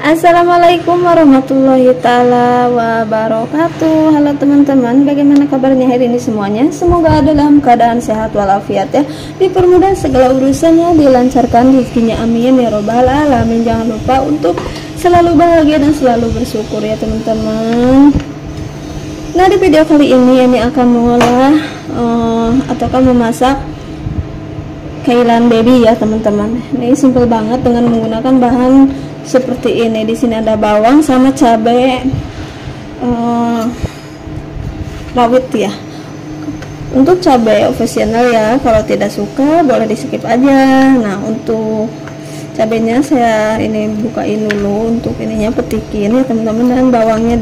Assalamualaikum warahmatullahi taala wabarakatuh. Halo teman-teman, bagaimana kabarnya hari ini semuanya? Semoga dalam keadaan sehat walafiat ya. Dipermudah segala urusannya, dilancarkan rezekinya amin ya robbal alamin. Jangan lupa untuk selalu bahagia dan selalu bersyukur ya teman-teman. Nah di video kali ini ini akan mengolah uh, ataukah memasak kailan baby ya teman-teman. Ini simple banget dengan menggunakan bahan seperti ini di sini ada bawang sama cabai uh, rawit ya. Untuk cabai opsional ya kalau tidak suka boleh di skip aja. Nah untuk cabenya saya ini bukain dulu untuk ininya petikin ya teman-teman dan bawangnya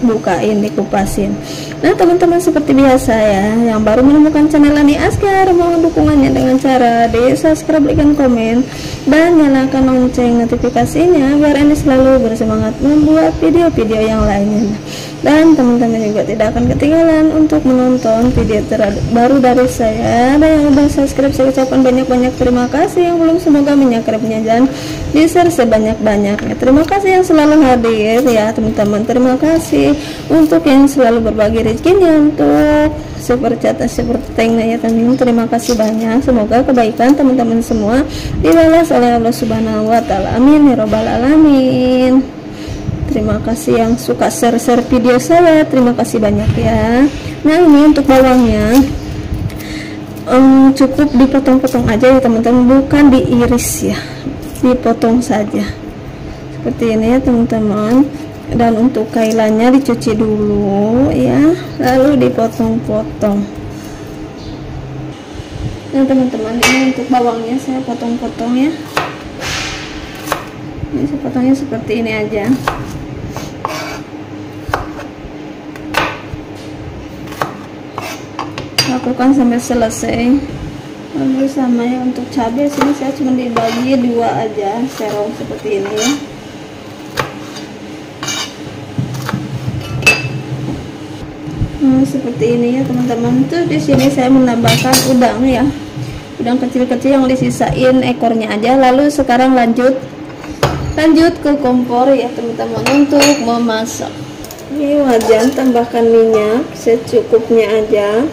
dibukain dikupasin. Nah teman-teman seperti biasa ya yang baru menemukan channel ini Askar mohon dukungannya dengan cara di subscribe like dan komen dan nyalakan lonceng notifikasinya biar ini selalu bersemangat membuat video-video yang lainnya dan teman-teman juga tidak akan ketinggalan untuk menonton video terbaru dari saya. Ada yang udah subscribe saya ucapkan banyak-banyak terima kasih. Yang belum semoga menyakrinya dan di share sebanyak-banyaknya. Terima kasih yang selalu hadir ya teman-teman. Terima kasih untuk yang selalu berbagi rezekinya untuk seperti atas seperti tengah ya teman terima kasih banyak. Semoga kebaikan teman-teman semua dibalas oleh Allah subhanahu wa ta'ala. Amin ya robbal alamin terima kasih yang suka share-share video saya. Terima kasih banyak ya. Nah ini untuk bawangnya. Um, cukup dipotong-potong aja ya teman-teman. Bukan diiris ya. Dipotong saja. Seperti ini ya teman-teman. Dan untuk kailannya dicuci dulu ya. Lalu dipotong-potong. Nah teman-teman ini untuk bawangnya saya potong-potong ya. Ini saya potongnya seperti ini aja lakukan sampai selesai. Lalu sama ya untuk cabai sini saya cuma dibagi dua aja serong seperti ini. Ya nah, seperti ini ya teman-teman. Tuh di sini saya menambahkan udang ya. Udang kecil-kecil yang disisain ekornya aja. Lalu sekarang lanjut lanjut ke kompor ya teman-teman untuk memasak. Ini wajan tambahkan minyak secukupnya aja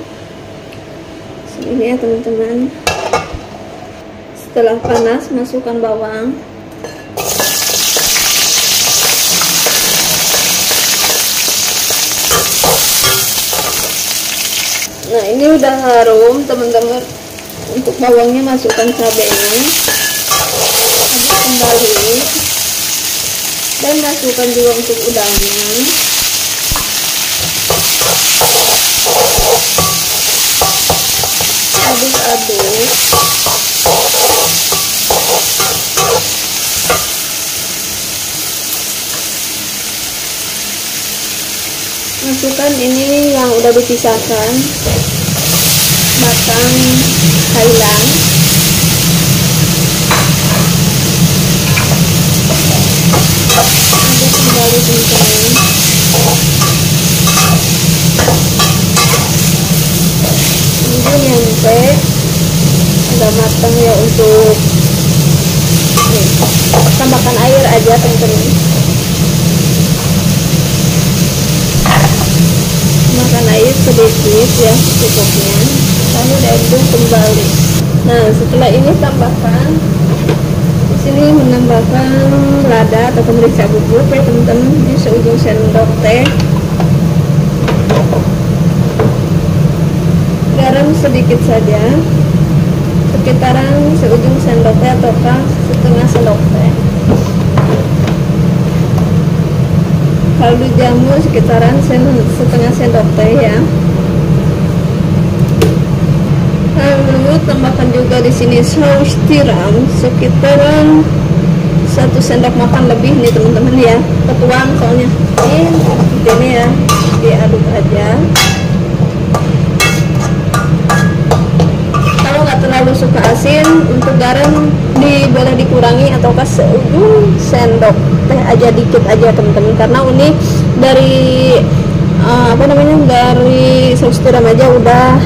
ini ya teman-teman. Setelah panas masukkan bawang. Nah ini udah harum teman-teman. Untuk bawangnya masukkan cabenya. Aduk kembali dan masukkan juga untuk udangnya aduk-aduk masukkan ini yang udah dipisahkan batang kailan aduk kembali teman-teman ini nyampe udah matang ya untuk tambahkan air aja teman-teman. Makan air sedikit ya cukupnya. Lalu diaduk kembali. Nah setelah ini tambahkan. Di sini menambahkan lada atau pemeriksa bubuk ya teman-teman. Ini seujung sendok teh. Garam sedikit saja sekitaran seujung sendok teh ataukah setengah sendok teh. Kaldu jamur sekitaran sen, setengah sendok teh ya. Lalu tambahkan juga di sini saus tiram sekitaran satu sendok makan lebih nih teman-teman ya. Ketuang soalnya. Ini ini ya diaduk aja asin untuk garam di boleh dikurangi atau seujung sendok. Teh aja dikit aja teman-teman. Karena ini dari uh, apa namanya dari saus tiram aja udah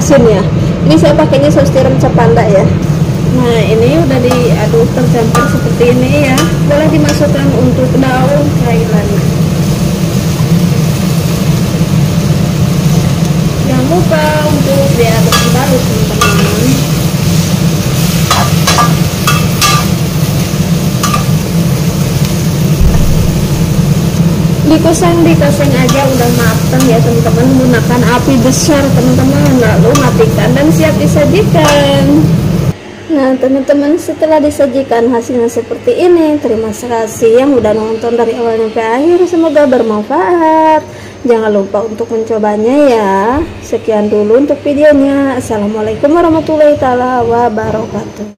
asin ya. Ini saya pakainya saus tiram capanda ya. Nah ini udah diaduk tercampur seperti ini ya. Boleh dimasukkan untuk daun cairannya jangan lupa untuk diaduk kembali teman-teman dikoseng dikoseng aja udah matang ya teman-teman. Menggunakan api besar teman-teman. Lalu matikan dan siap disajikan. Nah teman-teman setelah disajikan hasilnya seperti ini terima kasih yang udah nonton dari awal sampai akhir. Semoga bermanfaat. Jangan lupa untuk mencobanya ya. Sekian dulu untuk videonya. Assalamualaikum warahmatullahi wabarakatuh